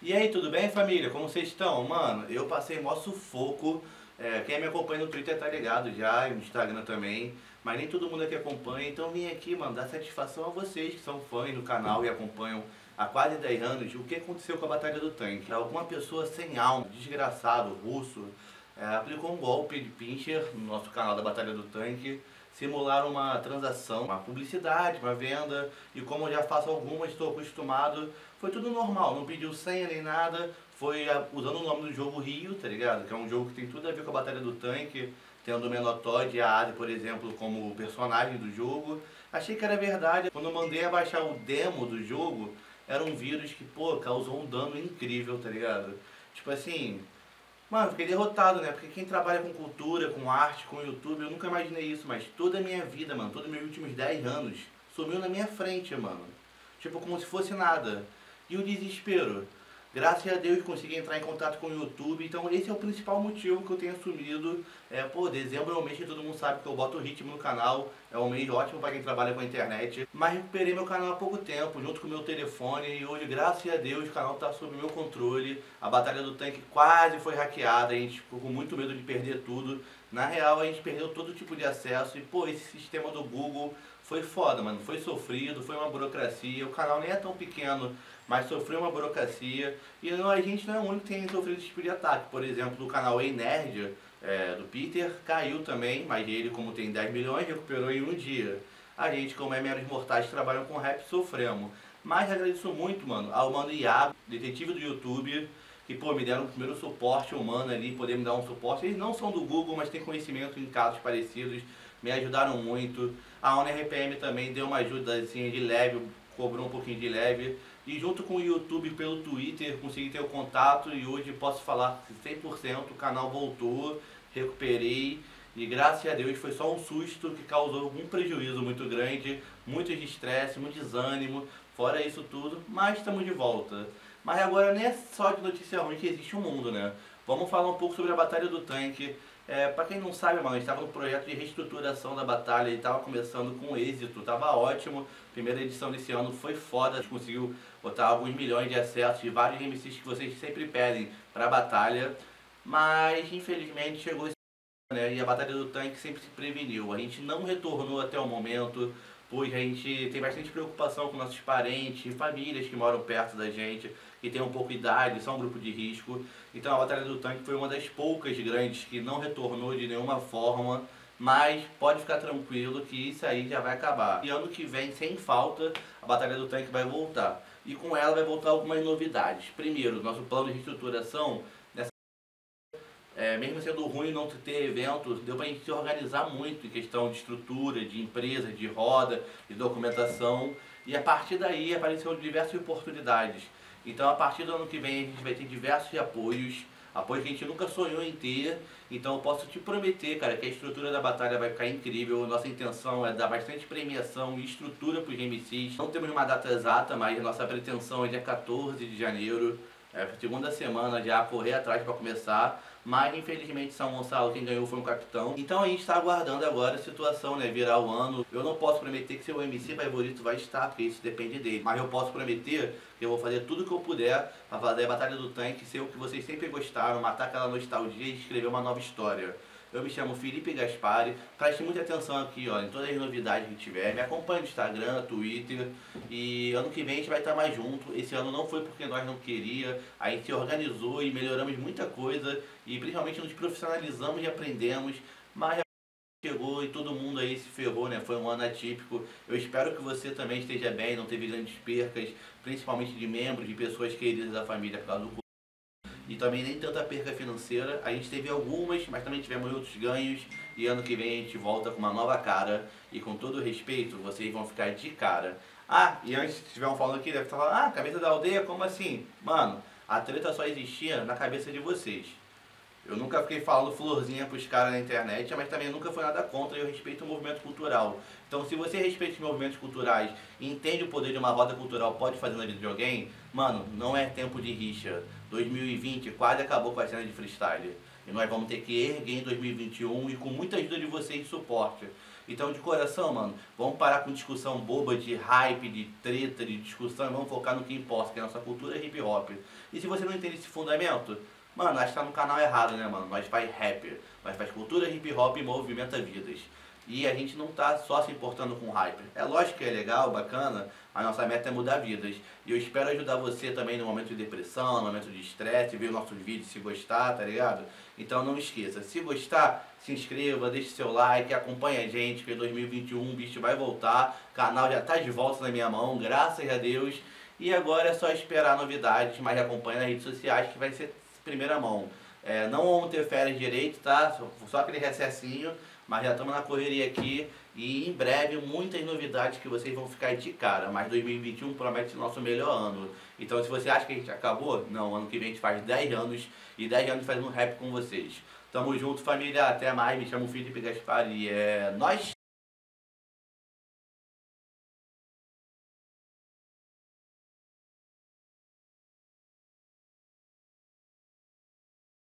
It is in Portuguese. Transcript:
E aí, tudo bem, família? Como vocês estão? Mano, eu passei mó sufoco. É, quem me acompanha no Twitter tá ligado já, no Instagram também. Mas nem todo mundo aqui acompanha, então vim aqui, mano, dar satisfação a vocês que são fãs do canal e acompanham há quase 10 anos o que aconteceu com a Batalha do Tanque. Alguma pessoa sem alma, desgraçado, russo, aplicou um golpe de pincher no nosso canal da Batalha do Tanque simularam uma transação, uma publicidade, uma venda, e como eu já faço algumas, estou acostumado, foi tudo normal, não pediu senha nem nada, foi ah, usando o nome do jogo Rio, tá ligado? Que é um jogo que tem tudo a ver com a Batalha do Tanque, tendo o Menotodd e a Ade, por exemplo, como personagem do jogo. Achei que era verdade. Quando eu mandei abaixar o demo do jogo, era um vírus que, pô, causou um dano incrível, tá ligado? Tipo assim, Mano, fiquei derrotado, né? Porque quem trabalha com cultura, com arte, com YouTube, eu nunca imaginei isso, mas toda a minha vida, mano, todos os meus últimos 10 anos, sumiu na minha frente, mano. Tipo, como se fosse nada. E o desespero. Graças a Deus consegui entrar em contato com o YouTube, então esse é o principal motivo que eu tenho assumido. É, pô, dezembro é um mês que todo mundo sabe que eu boto ritmo no canal, é um mês ótimo para quem trabalha com a internet. Mas recuperei meu canal há pouco tempo, junto com meu telefone, e hoje, graças a Deus, o canal está sob meu controle. A Batalha do Tanque quase foi hackeada, a gente ficou com muito medo de perder tudo. Na real, a gente perdeu todo tipo de acesso, e pô, esse sistema do Google foi foda, mano. Foi sofrido, foi uma burocracia. O canal nem é tão pequeno, mas sofreu uma burocracia. E a gente não é o único que tem sofrido esse tipo de ataque. Por exemplo, o canal Ei Nerd, é, do Peter, caiu também, mas ele, como tem 10 milhões, recuperou em um dia. A gente, como é meros mortais trabalham com rap, sofremos. Mas agradeço muito, mano, ao Mano Iago, detetive do YouTube, que pô, me deram o primeiro suporte humano ali, poder me dar um suporte. Eles não são do Google, mas têm conhecimento em casos parecidos me ajudaram muito. A UniRPM também deu uma ajuda assim, de leve, cobrou um pouquinho de leve. E junto com o YouTube pelo Twitter consegui ter o contato e hoje posso falar 100%, o canal voltou, recuperei. E graças a Deus foi só um susto que causou algum prejuízo muito grande, muito estresse, muito desânimo, fora isso tudo, mas estamos de volta. Mas agora nem é só de notícia ruim que existe um mundo, né? Vamos falar um pouco sobre a Batalha do Tanque. É, pra quem não sabe, mano, a gente estava no projeto de reestruturação da batalha e estava começando com êxito, tava ótimo. Primeira edição desse ano foi foda, a gente conseguiu botar alguns milhões de acessos de vários MCs que vocês sempre pedem para a batalha. Mas infelizmente chegou esse né, e a batalha do tanque sempre se preveniu. A gente não retornou até o momento, pois a gente tem bastante preocupação com nossos parentes, famílias que moram perto da gente que tem um pouco de idade, são um grupo de risco. Então a Batalha do Tanque foi uma das poucas grandes que não retornou de nenhuma forma, mas pode ficar tranquilo que isso aí já vai acabar. E ano que vem, sem falta, a Batalha do Tanque vai voltar. E com ela vai voltar algumas novidades. Primeiro, nosso plano de reestruturação, é, mesmo sendo ruim não ter eventos, deu para a gente se organizar muito em questão de estrutura, de empresa, de roda, de documentação. E a partir daí apareceram diversas oportunidades. Então a partir do ano que vem a gente vai ter diversos apoios, apoios que a gente nunca sonhou em ter. Então eu posso te prometer, cara, que a estrutura da batalha vai ficar incrível. Nossa intenção é dar bastante premiação e estrutura para os MCs. Não temos uma data exata, mas nossa pretensão é dia 14 de janeiro. É, segunda semana já correr atrás para começar. Mas infelizmente São Gonçalo quem ganhou foi um capitão. Então a gente está aguardando agora a situação, né? Virar o ano. Eu não posso prometer que seu MC favorito vai estar, porque isso depende dele. Mas eu posso prometer que eu vou fazer tudo que eu puder para fazer a Batalha do Tanque ser o que vocês sempre gostaram, matar aquela nostalgia e escrever uma nova história. Eu me chamo Felipe Gaspari. Preste muita atenção aqui, ó, em todas as novidades que tiver. Me acompanhe no Instagram, Twitter. E ano que vem a gente vai estar mais junto. Esse ano não foi porque nós não queria. A gente se organizou e melhoramos muita coisa. E principalmente nos profissionalizamos e aprendemos. Mas chegou e todo mundo aí se ferrou, né? Foi um ano atípico. Eu espero que você também esteja bem, não teve grandes percas, principalmente de membros, de pessoas queridas da família por causa do e também nem tanta perca financeira. A gente teve algumas, mas também tivemos outros ganhos. E ano que vem a gente volta com uma nova cara. E com todo respeito, vocês vão ficar de cara. Ah, e antes, se tiver um falando aqui, deve estar falando, ah, cabeça da aldeia, como assim? Mano, a treta só existia na cabeça de vocês. Eu nunca fiquei falando florzinha pros caras na internet, mas também nunca foi nada contra e eu respeito o movimento cultural. Então se você respeita os movimentos culturais e entende o poder de uma roda cultural pode fazer na vida de alguém, mano, não é tempo de rixa. 2020 quase acabou com a cena de freestyle. E nós vamos ter que erguer em 2021 e com muita ajuda de vocês de suporte. Então, de coração, mano, vamos parar com discussão boba de hype, de treta, de discussão e vamos focar no que importa, que é a nossa cultura hip hop. E se você não entende esse fundamento, mano, que tá no canal errado, né, mano? Nós faz rapper, nós faz cultura hip hop e movimenta vidas. E a gente não tá só se importando com hype. É lógico que é legal, bacana, a nossa meta é mudar vidas. E eu espero ajudar você também no momento de depressão, no momento de estresse, ver nossos vídeos se gostar, tá ligado? Então não esqueça, se gostar, se inscreva, deixe seu like, acompanhe a gente, que em 2021 o bicho vai voltar. O canal já tá de volta na minha mão, graças a Deus. E agora é só esperar novidades, mas acompanhe nas redes sociais que vai ser primeira mão. É, não férias direito, tá? Só aquele recessinho mas já estamos na correria aqui e em breve muitas novidades que vocês vão ficar de cara. Mas 2021 promete nosso melhor ano. Então se você acha que a gente acabou, não, ano que vem a gente faz 10 anos e 10 anos fazendo rap com vocês. Tamo junto família, até mais, me chamo Felipe Gaspar e é nós.